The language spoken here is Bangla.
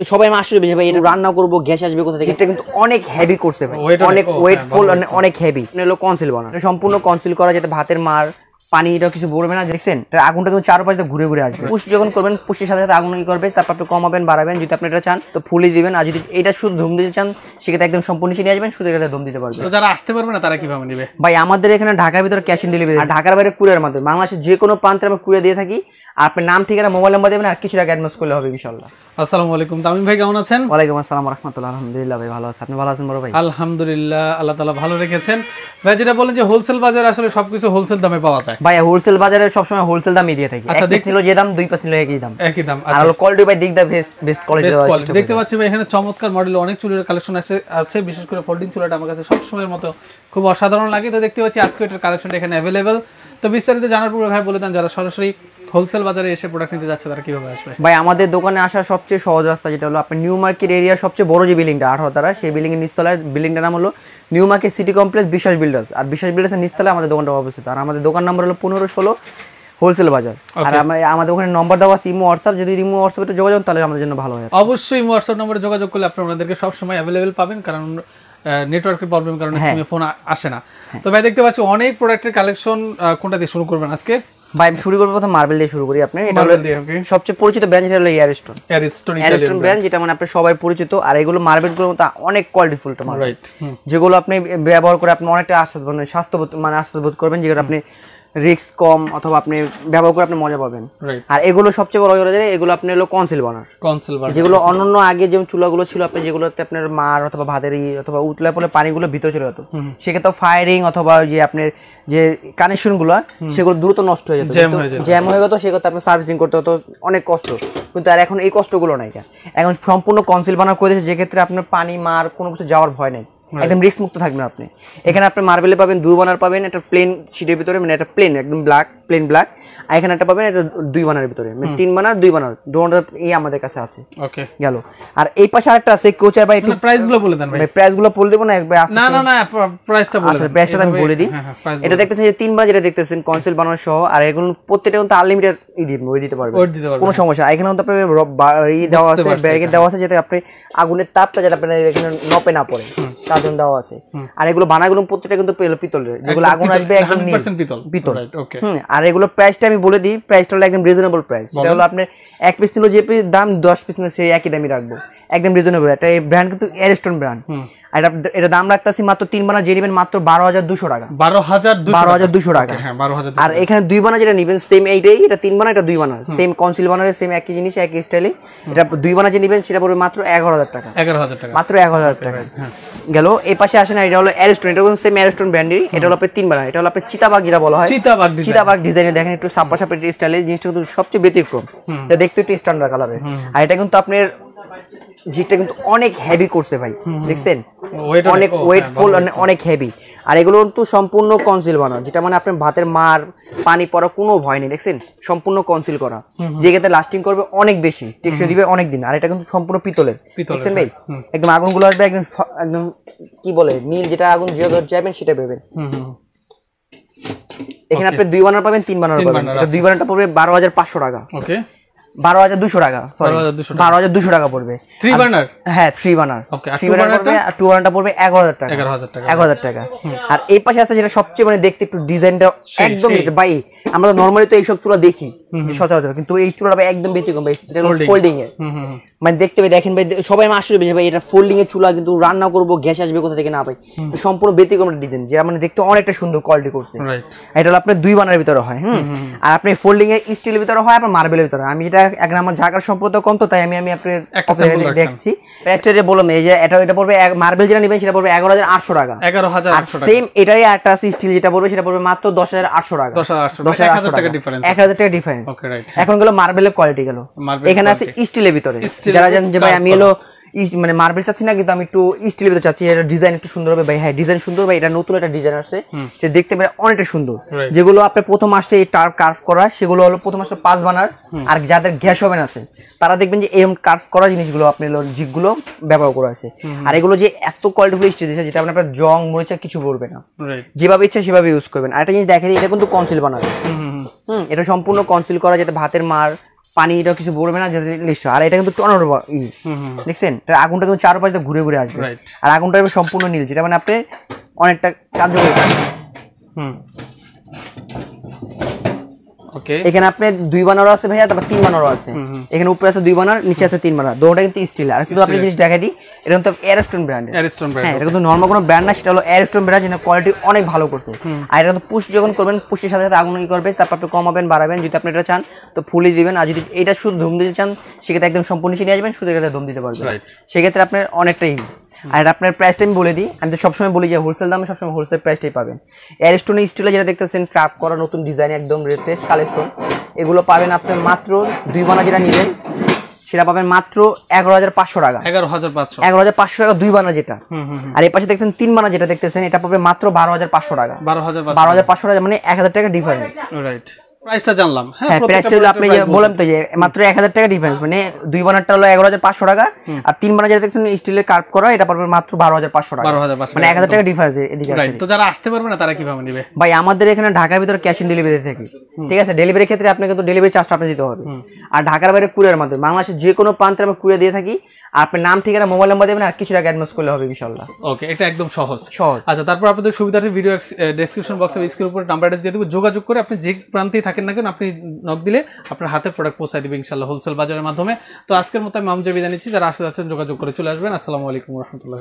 সবাই বেশি ভাই এটা রান্না করব গ্যাস আসবে কোথা থেকে? এটা কিন্তু অনেক হেভি করছে ভাই। অনেক ওয়েটফুল হ্যাঁ, অনেক হেভি হলো কনসিল বানা এটা সম্পূর্ণ কনসিল করা যাতে ভাতের মার পানি এটা কিছু বলবে না দেখছেন? এটা আগুনটা কিন্তু চারপাশে ঘুরে ঘুরে আসবে। পুশ যখন করবেন পুষ্টির সাথে সাথে আগুন কি করবে তারপর একটু কমাবেন বাড়াবেন যদি আপনি এটা চান তো ফুলি দিবেন আর যদি এটা শুধু ধুম দিতে চান সেক্ষেত্রে একদম সম্পূর্ণ নিচে নিয়ে আসবেন শুধু এটা ধুম দিতে পারবে। তো যারা আসতে পারবে না তারা কীভাবে নিবে? ভাই আমাদের এখানে ঢাকার ভিতরে ক্যাশ অন ডেলিভারি আর ঢাকার বাইরে কুরিয়ার মাধ্যমে। বাংলাদেশের যে কোনো প্রান্তে আমরা কুরিয়ার দিয়ে থাকি আপনার নাম ঠিকানা মোবাইল নাম্বার দেবেন আর কিছু টাকা অ্যাডভান্স করলে হবে ইনশাল্লাহ আসসালামু আলাইকুম তামিম ভাই কেমন আছেন? ওয়ালাইকুম আসসালাম রহমতুল্লাহ আলহামদুলিল্লাহ ভাই ভালো আছে। আপনি ভালো আছেন বড় ভাই? আলহামদুলিল্লাহ আল্লাহ তালা ভালো রেখেছেন। ভাই যেটা বলেন যে হোলসেল বাজারে আসলে সবকিছু হোলসেল দামে পাওয়া যায়। ভাই হোলসেল বাজারে সবসময় হোলসেল দামই দিয়ে থাকি। আচ্ছা, নিল যে দাম দুই পিস নিল একই দাম। একই দাম আর হলো কোয়ালিটি বাই দিক দা বেস্ট বেস্ট কোয়ালিটি দেখতে পাচ্ছি ভাই এখানে চমৎকার মডেল অনেক চুলের কালেকশন আছে আছে বিশেষ করে ফোল্ডিং চুলাটা আমার কাছে সব সময়ের মতো খুব অসাধারণ লাগে। তো দেখতে পাচ্ছি আজকে এটার কালেকশনটা এখানে অ্যাভেলেবেল তো বিস্তারিত জানার পরে ভাই বলে দেন যারা সরাসরি হোলসেল বাজারে এসে প্রোডাক্ট নিতে যাচ্ছে তারা কীভাবে আসবে? ভাই আমাদের দোকানে আসার সবচেয়ে সহজ রাস্তা যেটা হলো আপনার নিউ মার্কেট এরিয়ার সবচেয়ে বড় যে বিল্ডিংটা আঠারো তারা সেই বিল্ডিং এর নিচতলায় বিল্ডিংটার নাম হলো new market city complex Biswas builders আর বিশ্বাস বিল্ডার্সের নিচতলায় আমাদের দোকানটা অবস্থিত। আর আমাদের দোকান নাম্বার হলো পনেরো ষোলো হোলসেল বাজার। আর আমাদের ওখানে নম্বর দেওয়া আছে ইমো হোয়াটসঅ্যাপ যদি ইমো হোয়াটসঅ্যাপে একটু যোগাযোগ তাহলে আমাদের জন্য ভালো হয়। অবশ্যই ইমো হোয়াটসঅ্যাপ নম্বরে যোগাযোগ করলে আপনারা ওনাদেরকে সবসময় অ্যাভেলেবেল পাবেন কারণ নেটওয়ার্কের প্রবলেম কারণে সিমে ফোন আসে না। তো ভাই দেখতে পাচ্ছি অনেক প্রোডাক্টের কালেকশন কোনটা দিয়ে শুরু করবেন আজকে? ভাই আমি শুরু করব প্রথম মার্বেল দিয়ে শুরু করি আপনি এটা হলো মার্বেল সবচেয়ে পরিচিত ব্র্যান্ড যেটা হলো এয়ারস্টোন অ্যারিস্টোন এয়ারস্টোন ব্র্যান্ড যেটা মানে আপনি সবাই পরিচিত। আর এগুলো মার্বেলগুলো মতো অনেক কোয়ালিটিফুল মার্বেল রাইট যেগুলো আপনি ব্যবহার করে আপনি অনেকটা আস্তে মানে স্বাস্থ্য মানে আস্তে বোধ করবেন যেগুলো আপনি রিস্ক কম অথবা আপনি ব্যবহার করে আপনি মজা পাবেন। আর এগুলো সবচেয়ে বড় কথা যে এগুলো আপনি হলো কনসিল বানার কনসেল বার যেগুলো অন্যান্য আগে যেমন চুলাগুলো ছিল আপনি যেগুলোতে আপনার মার অথবা ভাতের অথবা উতলা পরে পানিগুলো ভিতরে চলে যেত। সেক্ষেত্রে ফায়ারিং অথবা যে আপনার যে কানেকশনগুলো সেগুলো দ্রুত নষ্ট হয়ে যেত। হয়ে। জ্যাম হয়ে যেত সেক্ষেত্রে আপনার সার্ভিসিং করতে হতো অনেক কষ্ট। কিন্তু আর এখন এই কষ্টগুলো নাই এখন সম্পূর্ণ কনসিল বানার করে দিয়েছে যেক্ষেত্রে আপনার পানি মার কোনো কিছু যাওয়ার ভয় নেই। একদম রিস্ক মুক্ত থাকবেন আপনি। এখানে আপনি মার্বেলে পাবেন দু বানার পাবেন, একটা প্লেন শিটের ভিতরে মানে একটা প্লেন একদম ব্ল্যাক প্লেন ব্ল্যাক আর এখানে একটা পাবেন এটা দুই বানার ভিতরে। মানে তিন বানার দুই বানার। দুটো এই আমাদের কাছে আছে। ওকে গেল। আর এই পাশে আরেকটা আছে কেউ চাই বা একটু প্রাইসগুলো বলে দেন ভাই। প্রাইসগুলো বলে দেবো না একবার না না না প্রাইসটা বলে আচ্ছা প্রাইসটা আমি বলে দিই। হ্যাঁ হ্যাঁ এটা দেখতেছেন যে তিন তিনবার যেটা দেখতেছেন কনসিল বানানো সহ আর এগুলো প্রত্যেকটা কিন্তু আনলিমিটেড ই দিবেন ওই দিতে পারবেন পারবেন কোনো সমস্যা। এখানে কিন্তু আপনার র- ই দেওয়া আছে ব্যারিকেড দেওয়া আছে যাতে আপনি আগুনের তাপটা যাতে আপনার এখানে নপে না পড়ে। তার জন্য দেওয়া আছে। আর এগুলো বানাগুলো প্রত্যেকটা কিন্তু পিতলের। যেগুলো আগুন আসবে একদম নীল 100% পিতল। পিতল। হুম আর এগুলো প্রাইসটা আমি বলে দিই প্রাইসটা হলো একদম রিজনেবল প্রাইস সেটা হলো আপনার এক পিস নিলো যে পিস দাম দশ পিস নিলে সেই একই দামই রাখব। একদম রিজনেবল একটা এই ব্র্যান্ড কিন্তু এরিস্টন ব্র্যান্ড এটা এটা দাম রাখতেছি মাত্র তিন বানা যে নেবেন মাত্র বারো হাজার দুশো টাকা। বারো হাজার বারো হাজার দুশো টাকা। হ্যাঁ বারো হাজার আর এখানে দুই বানা যেটা নিবেন সেম এইটাই এটা তিন বানা এটা দুই বানা। সেম কনসিল বানারে সেম একই জিনিস একই স্টাইলে এটা দুই বানা যে নিবেন সেটা পড়বে মাত্র এগারো হাজার টাকা। এগারো হাজার টাকা। মাত্র এক হাজার টাকা। গেল এই পাশে আসে না এটা হলো অ্যারস্টোন এটা সেম অ্যারস্টোন ব্র্যান্ডের এটা হলো আপনার তিন বানা এটা হলো আপনার চিতাবাগ যেটা বলা হয়। চিতাবাগ চিতাবাগ ডিজাইনে দেখেন একটু সাপা সাপের স্টাইলে জিনিসটা কিন্তু সবচেয়ে ব্যতিক্রম। এটা দেখতে একটু স্ট্যান্ডার্ড কালারের আর এটা কিন্তু আপনার জিটটা কিন্তু অনেক হেভি করছে ভাই। দেখছেন? অনেক- হ্যাঁ, ওয়েটফুল অনেক হেভি আর এগুলো কিন্তু সম্পূর্ণ কনসিল বানানো যেটা মানে আপনার ভাতের মার পানি পড়া কোনো ভয় নেই দেখছেন? সম্পূর্ণ কনসিল করা। যে ক্ষেত্রে লাস্টিং করবে অনেক বেশি টেকসই দিবে অনেক দিন আর এটা কিন্তু সম্পূর্ণ পিতলের দেখছেন ভাই? একদম আগুনগুলো আসবে একদম একদম কি বলে নীল যেটা আগুন যে যাবেন সেটা পাবেন। এখানে আপনি দুই বানার পাবেন তিন বানার পাবেন। দুই বানারটা পড়বে বারো হাজার পাঁচশো টাকা। ওকে বারো হাজার দুশো টাকা বারো হাজার দুশো টাকা। পড়বে। থ্রি বার্নার হ্যাঁ থ্রি আর থ্রি বার্নার পড়বে আর টু বানারটা পড়বে এগারো হাজার টাকা। এগারো হাজার টাকা। এগারো হাজার টাকা। আর এই পাশে আছে যেটা সবচেয়ে মানে দেখতে একটু ডিজাইনটা একদম। ভাই আমরা নর্মালি তো এইসব চুলা দেখি। সচরাচর কিন্তু এই চুলাটা ভাই একদম ব্যতিক্রম ভাই ফোল্ডিং হুম। মানে দেখতে ভাই দেখেন ভাই সবাই বেশি ভাই এটা ফোল্ডিং এর চুলা কিন্তু রান্না করব গ্যাস আসবে কোথা থেকে? না ভাই সম্পূর্ণ ব্যতিক্রম ডিজাইন মানে দেখতে অনেকটা সুন্দর কোয়ালিটি করছে। এটা হলো আপনার দুই বানার ভিতরে হয় হুম? আর আপনি ফোল্ডিং এর স্টিলের ভিতরে হয় আপনার মার্বেলের ভিতরে আমি যেটা এখন আমার ঝাঁকার সম্পর্ক কম তো তাই আমি আমি আপনার এ। দেখছি। প্রাইসটা বললাম এই যে এটা এটা পড়বে মার্বেল যেটা নেবেন সেটা পড়বে এগারো হাজার আটশো টাকা। এগারো হাজার আর সেম এটাই একটা স্টিল যেটা পড়বে সেটা পড়বে মাত্র দশ হাজার আটশো টাকা। দশ হাজার আটশো এক হাজার হাজার টাকা টাকা। ডিফারেন্স এক হাজার টাকা ডিফারেন্স ওকে রাইট এখন গেলো মার্বেলের কোয়ালিটি গেল। এখানে আছে স্টিলের ভিতরে। যারা জানেন যে ভাই আমি এলো মানে মার্বেল চাচ্ছি না কিন্তু আমি একটু স্টিলের ভিতরে চাচ্ছি। এটা ডিজাইন একটু সুন্দর হবে ভাই। হ্যাঁ ডিজাইন সুন্দর ভাই। এটা নতুন একটা ডিজাইন আসছে। যে দেখতে পারে অনেকটা সুন্দর। যেগুলো আপনার প্রথম আসছে এই টার্ফ কার্ভ করা সেগুলো হলো প্রথম আসছে পাঁচ বানার। আর যাদের গ্যাস ওভেন আছে তারা দেখবেন যে এরকম কার্ভ করা জিনিসগুলো আপনি জিগুলো ব্যবহার করা আছে। আর এগুলো যে এত কোয়ালিটিফুল স্টিল দিয়েছে যেটা আপনার জং মরিচা কিছু পড়বে না। যেভাবে ইচ্ছা সেভাবে ইউজ করবেন। আর একটা জিনিস দেখে দিই এটা কিন্তু কনসিল বানাবে হুম এটা সম্পূর্ণ কনসিল করা যাতে ভাতের মার পানি এটা কিছু বলবে না যাতে লিস্ট আর এটা কিন্তু টনার দেখছেন? আগুনটা কিন্তু চারপাশে ঘুরে ঘুরে আসবে। আর আগুনটা সম্পূর্ণ নীল যেটা মানে আপনি অনেকটা কার্যকরী। হুম। এখানে আপনি দুই বানারও আছে ভাইয়া তারপর তিন বানারও আছে। এখানে উপরে আছে দুই বানার নিচে আছে তিন বানার। দুটোটা কিন্তু স্টিল আর কিন্তু আপনি জিনিস দেখাই দিই এটা কিন্তু এয়ারস্টোন ব্র্যান্ডের অ্যারিস্টন ব্র্যান্ড হ্যাঁ এটা কিন্তু নর্মাল কোনো ব্র্যান্ড না সেটা হলো এয়ারস্টোন ব্র্যান্ড যেটা কোয়ালিটি অনেক ভালো করছে। আর এটা কিন্তু পুশ যখন করবেন পুশের সাথে সাথে আগুন কি করবে তারপর আপনি কমাবেন বাড়াবেন যদি আপনি এটা চান তো ফুলি দিবেন। আর যদি এটা শুধু ধুম দিতে চান সেক্ষেত্রে একদম সম্পূর্ণ নিচে নিয়ে আসবেন শুধু এটাতে ধুম দিতে পারবেন। সেক্ষেত্রে আপনার অনেকটাই আর আপনার প্রাইসটা আমি বলে দিই আমি তো সবসময় বলি যে হোলসেল দামে সবসময় হোলসেল প্রাইসটাই পাবেন। এয়ারস্টোনের স্টিলে যেটা দেখতেছেন ক্রাফট করা নতুন ডিজাইন একদম লেটেস্ট কালেকশন এগুলো পাবেন আপনি মাত্র দুই বানা যেটা নেবেন সেটা পাবেন মাত্র এগারো হাজার পাঁচশো টাকা। এগারো হাজার পাঁচশো। এগারো হাজার পাঁচশো টাকা দুই বানা যেটা। আর এই পাশে দেখছেন তিন বানা যেটা দেখতেছেন এটা পাবে মাত্র বারো হাজার পাঁচশো টাকা। বারো হাজার বারো হাজার পাঁচশো টাকা মানে এক হাজার টাকা ডিফারেন্স রাইট প্রাইসটা জানলাম। হ্যাঁ হ্যাঁ প্রাইসটা হলো আপনি বললাম তো যে মাত্র টাকা ডিফারেন্স মানে দুই বানারটা হলো এগারো হাজার পাঁচশো টাকা আর তিন বানা যেটা দেখছেন স্টিলের কার্ভ করা এটা পারবে মাত্র বারো হাজার পাঁচশো টাকা। 12,500 মানে এক হাজার টাকা ডিফারেন্স এদিকে তো যারা আসতে পারবে না তারা কীভাবে নেবে? ভাই আমাদের এখানে ঢাকার ভিতরে ক্যাশ অন ডেলিভারি থাকি ঠিক আছে ডেলিভারির ক্ষেত্রে আপনাকে তো ডেলিভারি চার্জটা আপনার দিতে হবে। আর ঢাকার বাইরে কুরিয়ার মাধ্যমে বাংলাদেশের যে কোনো প্রান্তে আমরা কুরিয়ার দিয়ে থাকি আপনার নাম ঠিকানা মোবাইল নাম্বার দেবেন আর কিছু টাকা অ্যাডভান্স করলে হবে ইনশাল্লাহ। ওকে এটা একদম সহজ। সহজ। আচ্ছা তারপর আপনাদের সুবিধার্থে ভিডিও ডেসক্রিপশন বক্সে স্ক্রিন উপরে নাম্বার দিয়ে দেবো। যোগাযোগ করে আপনি যে প্রান্তেই থাকেন না কেন আপনি নক দিলে আপনার হাতে প্রোডাক্ট পৌঁছায় দেবে ইনশাল্লাহ হোলসেল বাজারের মাধ্যমে। তো আজকের মতো আমি মামজে বিদায় নিচ্ছি। যারা আসতে যাচ্ছেন যোগাযোগ করে চলে আসবেন। আসসালামু আলাইকুম রহমতুল্লাহ